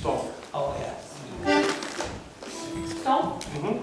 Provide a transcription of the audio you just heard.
Stop. Oh, yeah. Stop. Mhm.